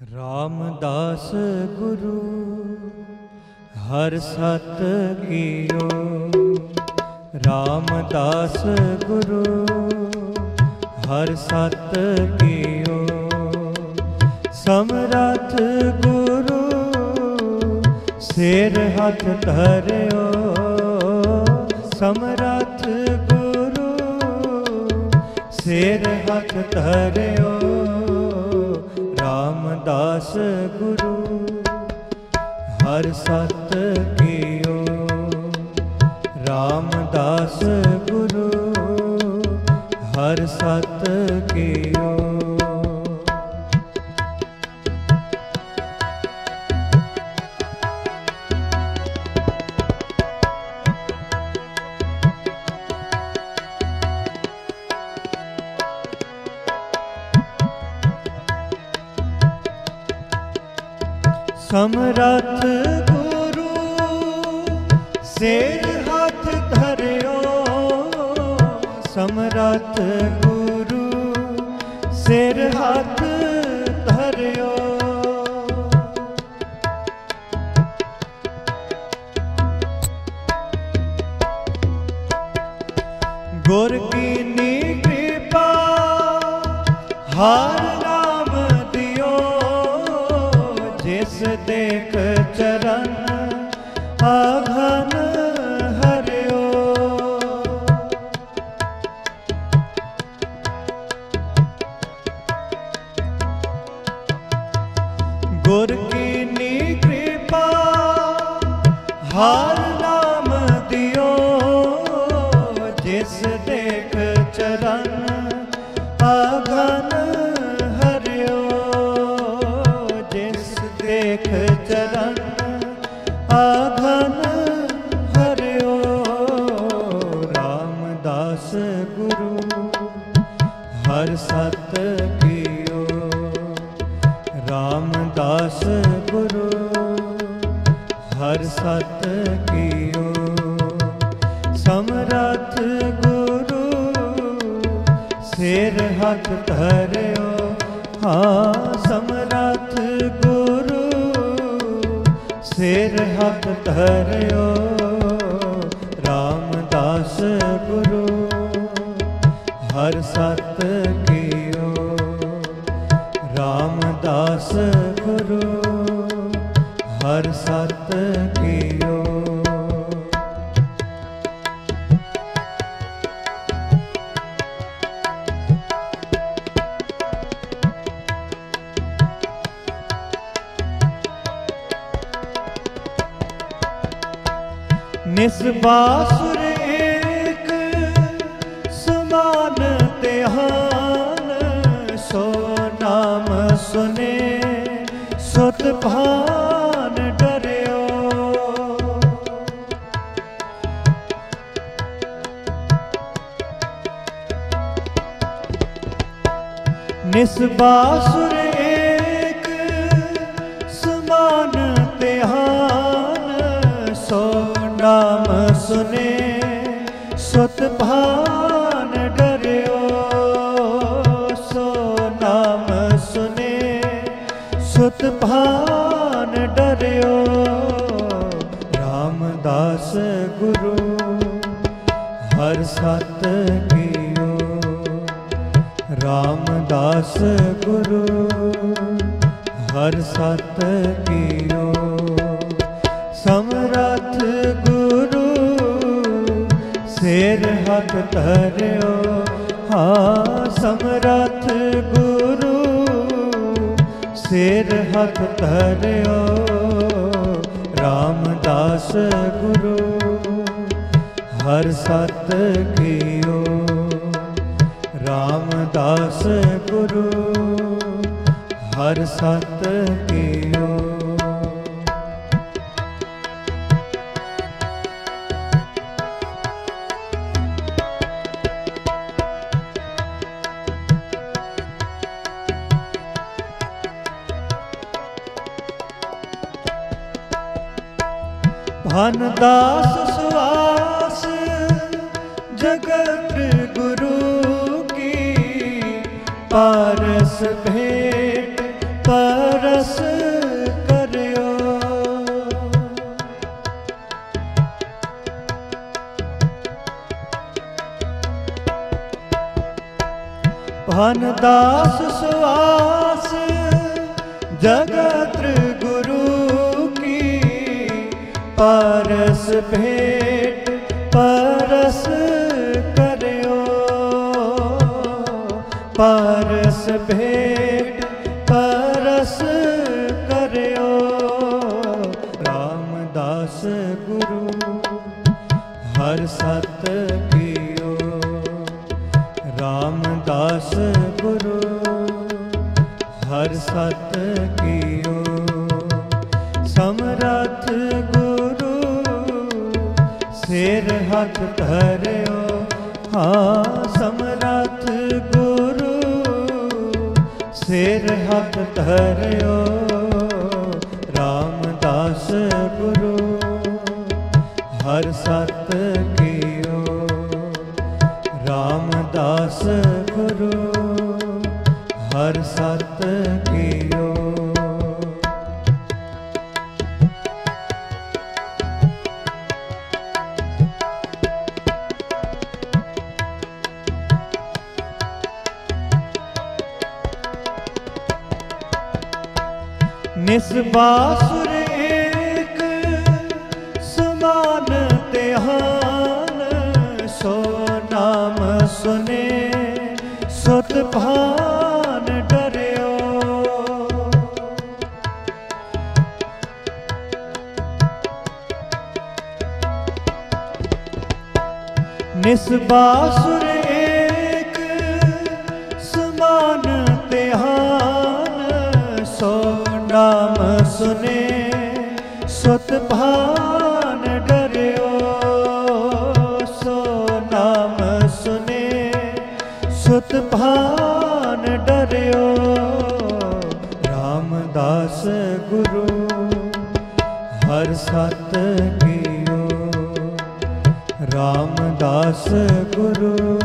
ਰਾਮਦਾਸ ਗੁਰੂ, ਹਰ ਸਤ ਕੀਓ। ਰਾਮਦਾਸ ਗੁਰੂ, ਹਰ ਸਤ ਕੀਓ। ਸਮਰਥ ਗੁਰੂ, ਸਿਰ ਹੱਥ ਧਰਿਓ। ਸਮਰਥ ਗੁਰੂ, ਸਿਰ ਹੱਥ ਧਰਿਓ। ਦਾਸ ਗੁਰੂ ਹਰ ਸਤ ਕੀਓ ਰਾਮਦਾਸ ਗੁਰੂ ਹਰ ਸਤ ਕੀਓ ਸਮਰਥ ਗੁਰੂ ਸਿਰ ਹੱਥ ਧਰਿਓ ਸਮਰਥ ਗੁਰੂ ਸਿਰ ਹੱਥ ਸਤ ਕੀਓ, ਰਾਮਦਾਸ ਗੁਰੂ, ਹਰ ਸਤ ਕੀਓ। ਸਮਰਥ ਗੁਰੂ, ਸਿਰ ਹੱਥ ਧਰਿਓ। ਹਾਂ, ਸਮਰਥ ਗੁਰੂ, ਸਿਰ ਹੱਥ ਧਰਿਓ। ਸੁਤ ਭਾਨ ਡਰਿਓ। ਨਿਸਬਾਸੁਰ ਏਕ ਸਮਾਨ ਧਿਆਨ ਸੋ ਨਾਮ ਸੁਨੇ ਸੁਤ ਭਾਨ ਸੁਤ ਭਾਨ ਡਰਿਓ। ਰਾਮਦਾਸ ਗੁਰੂ, ਹਰ ਸਤ ਕੀਓ। ਰਾਮਦਾਸ ਗੁਰੂ, ਹਰ ਸਤ ਕੀਓ। ਸਮਰਥ ਗੁਰੂ, ਸਿਰ ਹੱਥ ਧਰਿਓ। ਹਾਂ, ਸਮਰਥ ਗੁਰੂ। ਸਿਰ ਹੱਥ ਧਰਿਓ ਰਾਮਦਾਸ ਗੁਰੂ ਹਰ ਸਤ ਕੀਓ। ਰਾਮਦਾਸ ਗੁਰੂ ਹਰ ਸਤ ਕੀਓ। ਭਨ ਦਾਸ ਸੁਆਸ ਜਗਤ ਗੁਰੂ ਕੀ ਪਾਰਸ ਭੇਟ ਪਰਸ ਕਰਿਓ। ਭਨ ਦਾਸ ਸੁਆਸ ਜਗਤ ਪਰਸ ਭੇਟ ਪਰਸ ਕਰਿਓ। ਪਰਸ ਭੇਟ ਪਰਸ ਕਰਿਓ। ਰਾਮਦਾਸ ਗੁਰੂ ਹਰ ਸਤ ਕੀਓ। ਰਾਮਦਾਸ ਗੁਰੂ ਹਰ ਸਤ ਕੀਓ। ਸਿਰ ਹੱਥ ਧਰਿਓ। ਹਾਂ ਸਮਰਥ ਗੁਰੂ ਸਿਰ ਹੱਥ ਧਰਿਓ। ਰਾਮਦਾਸ ਗੁਰੂ ਹਰ ਸਤ ਕੀਓ ਨਿਸਬਾਸੁਰ ਏਕ ਸਮਾਨ ਧਿਆਨ ਸੋ ਨਾਮ ਸੁਨੇ ਸੁਤ ਭਾਨ ਡਰਿਓ। ਨਿਸਬਾਸੁਰ ਏਕ ਭਾਨ ਡਰਿਓ, ਸੋ ਨਾਮ ਸੁਨੇ। ਸੁਤ ਭਾਨ ਡਰਿਓ, ਰਾਮਦਾਸ ਗੁਰੂ, ਹਰ ਸਤ ਕੀਓ। ਰਾਮਦਾਸ ਗੁਰੂ,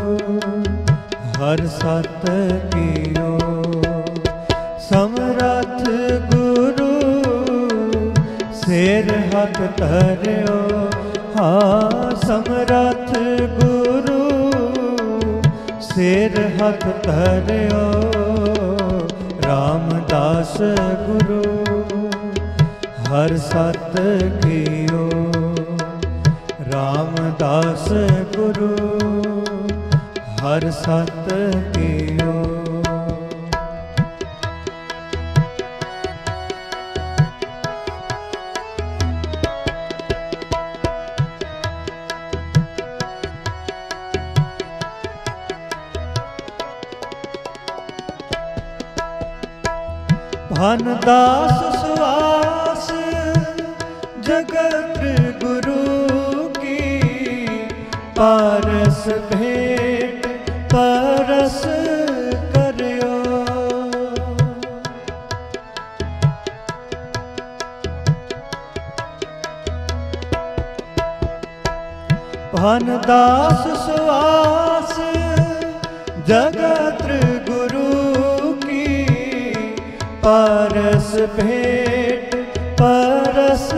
ਹਰ ਸਤ ਕੀਓ। ਸਿਰ ਹੱਥ ਧਰਿਓ। ਹਾਂ, ਸਮਰਥ ਗੁਰੂ, ਸਿਰ ਹੱਥ ਧਰਿਓ। ਰਾਮਦਾਸ ਗੁਰੂ, ਹਰ ਸਤ ਕੀਓ। ਰਾਮਦਾਸ ਗੁਰੂ, ਹਰ ਸਤ ਕੀਓ। ਭਨ ਦਾਸ ਸੁਆਸ ਜਗਤ ਗੁਰੂ ਕੀ ਪਰਸ ਭੇਟ ਪਰਸ ਕਰਿਓ। ਭਨ ਦਾਸ ਪਰਸ ਭੇਟ, ਪਰਸ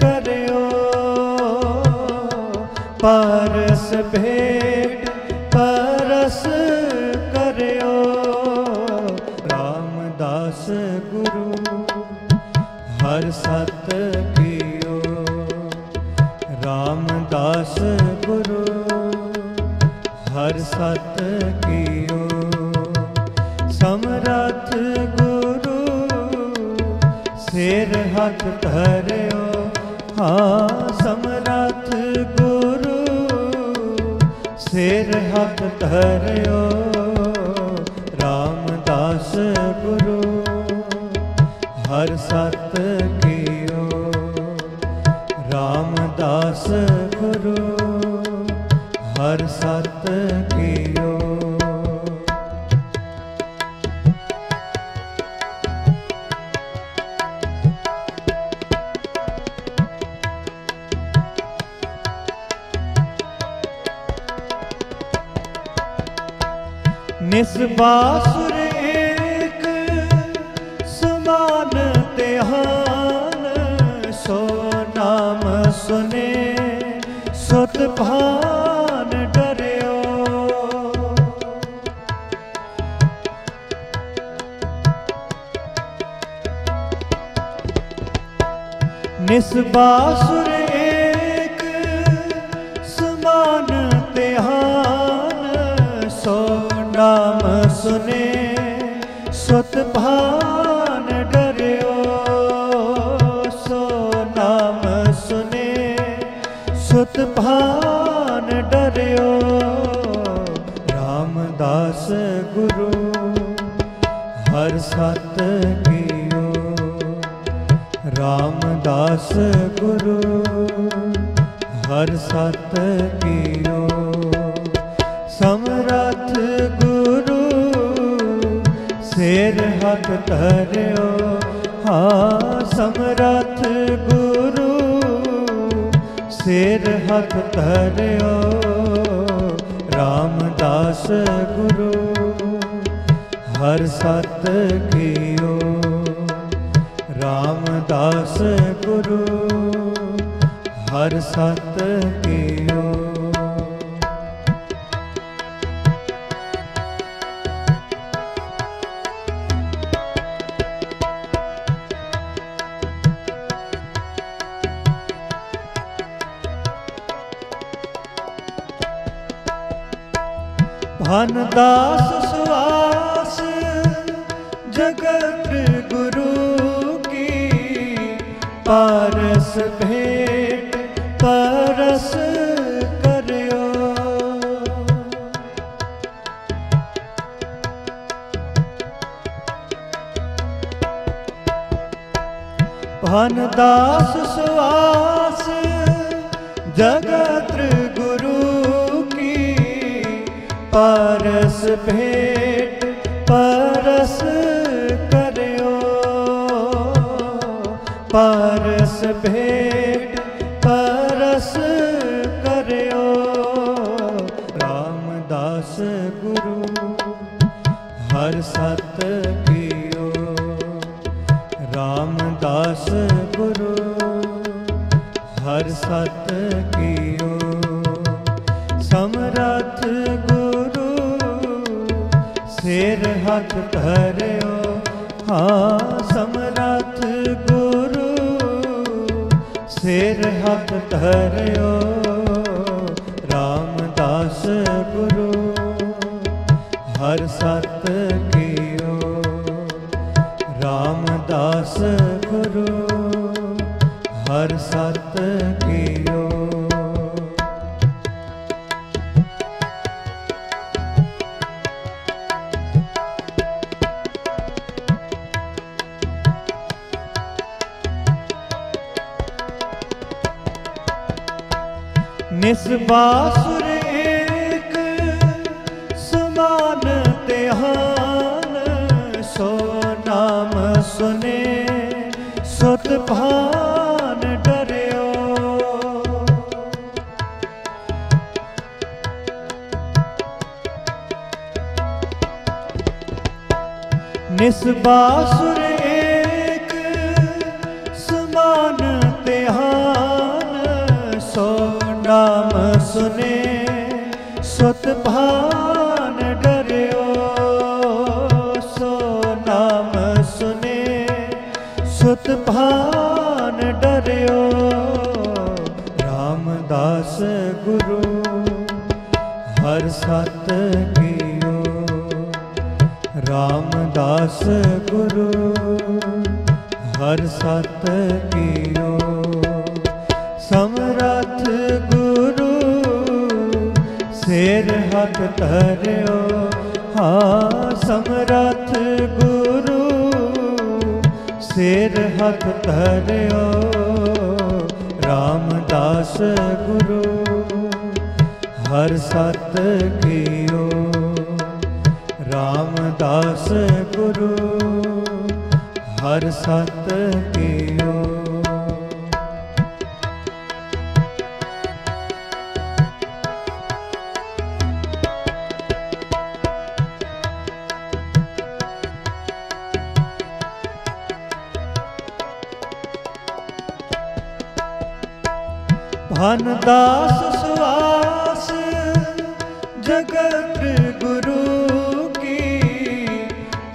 ਕਰਿਓ। ਪਰਸ ਭੇਟ, ਪਰਸ ਕਰਿਓ। ਰਾਮਦਾਸ ਗੁਰੂ, ਹਰ ਸਤ ਕੀਓ। ਰਾਮਦਾਸ ਗੁਰੂ, ਹਰ ਸਤ ਹੱਥ ਧਰਿਓ। ਹਾਂ, ਸਮਰਥ ਗੁਰੂ, ਸਿਰ ਹੱਥ ਧਰਿਓ। ਰਾਮਦਾਸ ਗੁਰੂ, ਹਰ ਸਤ ਕੀਓ। ਰਾਮਦਾਸ ਗੁਰੂ, ਹਰ ਸਤ ਨਿਸਬਾਸੁਰ ਏਕ ਸਮਾਨ ਤਿਹਾਨ ਨਾਮ ਸੁਨੇ ਸੁਤ ਭਾਨ ਡਰਿਓ। ਨਿਸਬਾਸੁਰ ਨਾਮ ਸੁਨੇ ਸੁਤ ਭਾਨ ਡਰਿਓ ਸੋ ਨਾਮ ਸੁਨੇ ਸੁਤ ਭਾਨ ਡਰਿਓ ਰਾਮਦਾਸ ਗੁਰੂ ਹਰ ਸਤ ਕੀਓ ਰਾਮਦਾਸ ਗੁਰੂ ਹਰ ਸਤ ਸਮਰਥ ਗੁਰੂ ਸਿਰ ਹੱਥ ਧਰਿਓ। ਹਾਂ, ਸਮਰਥ ਗੁਰੂ, ਸਿਰ ਹੱਥ ਧਰਿਓ। ਰਾਮਦਾਸ ਗੁਰੂ, ਹਰ ਸਤ ਕੀਓ। ਰਾਮਦਾਸ ਗੁਰੂ, ਹਰ ਸਤ ਕੀਓ। ਭਨ ਦਾਸ ਸੁਆਸ ਜਗਤ ਗੁਰੂ ਕੀ ਪਾਰਸ ਭੇਟ ਪਰਸ ਕਰਿਓ। ਭਨ ਦਾਸ ਸੁਆਸ ਜਗਤ ਪਰਸ ਭੇਟ, ਪਰਸ ਕਰਿਓ। ਪਰਸ ਭੇਟ, ਪਰਸ ਕਰਿਓ। ਰਾਮਦਾਸ ਗੁਰੂ, ਹਰ ਸਤ ਕੀਓ। ਰਾਮਦਾਸ ਗੁਰੂ, ਹਰ ਸਤ ਕੀਓ। ਸਿਰ ਹੱਥ ਧਰਿਓ। ਹਾਂ, ਸਮਰਥ ਗੁਰੂ, ਸਿਰ ਹੱਥ ਧਰਿਓ। ਰਾਮਦਾਸ ਗੁਰੂ, ਹਰ ਸਤ ਕੀਓ। ਰਾਮਦਾਸ ਗੁਰੂ, ਹਰ ਸਤ ਨਿਸਬਾਸੁਰ ਏਕ ਸਮਾਨ ਤਿਹਾਨ ਸੋ ਨਾਮ ਸੁਨੇ ਸੁਤ ਭਾਨ ਡਰਿਓ। ਨਿਸਬਾਸੁਰ ਏਕ ਭਾਨ ਡਰਿਓ ਸੋ ਨਾਮ ਸੁਨੇ ਸੁਤ ਭਾਨ ਡਰਿਓ ਰਾਮਦਾਸ ਗੁਰੂ ਹਰ ਸਤ ਕੀਓ ਰਾਮਦਾਸ ਗੁਰੂ ਹਰ ਸਤ ਕੀਓ ਹੱਥ ਧਰਿਓ। ਹਾਂ, ਸਮਰਥ ਗੁਰੂ, ਸਿਰ ਹੱਥ ਧਰਿਓ। ਰਾਮਦਾਸ ਗੁਰੂ, ਹਰ ਸਤ ਕੀਓ। ਰਾਮਦਾਸ ਗੁਰੂ, ਹਰ ਸਤ ਕੀਓ। ਭਨ ਦਾਸ ਸਵਾਸ ਜਗਤ ਗੁਰੂ ਕੀ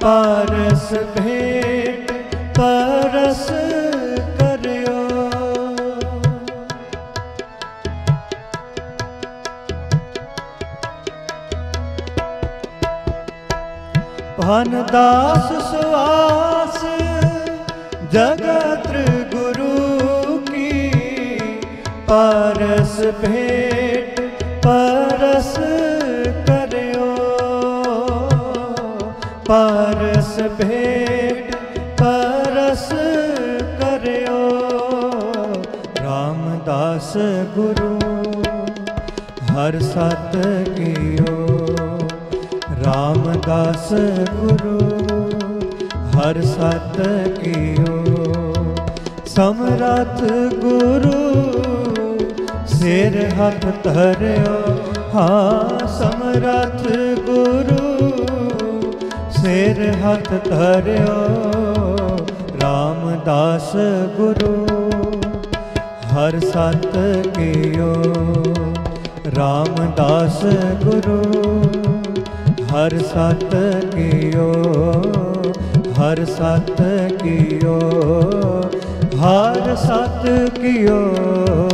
ਪਾਰਸ ਭੇਟ ਪਰਸ ਕਰਿਓ। ਭਨ ਦਾਸ ਸੁਆਸ ਪਰਸ ਭੇਟ, ਪਰਸ ਕਰਿਓ। ਪਰਸ ਭੇਟ, ਪਰਸ ਕਰਿਓ। ਰਾਮਦਾਸ ਗੁਰੂ, ਹਰ ਸਤ ਕੀਓ। ਰਾਮਦਾਸ ਗੁਰੂ, ਹਰ ਸਤ ਕੀਓ। ਸਮਰਥ ਗੁਰੂ ਸਿਰ ਹੱਥ ਧਰਿਓ। ਹਾਂ, ਸਮਰਥ ਗੁਰੂ। ਸਿਰ ਹੱਥ ਧਰਿਓ। ਰਾਮਦਾਸ ਗੁਰੂ, ਹਰ ਸਤ ਕੀਓ। ਰਾਮਦਾਸ ਗੁਰੂ, ਹਰ ਸਤ ਕੀਓ। ਹਰ ਸਤ ਕੀਓ। ਹਰ ਸਤ ਕੀਓ।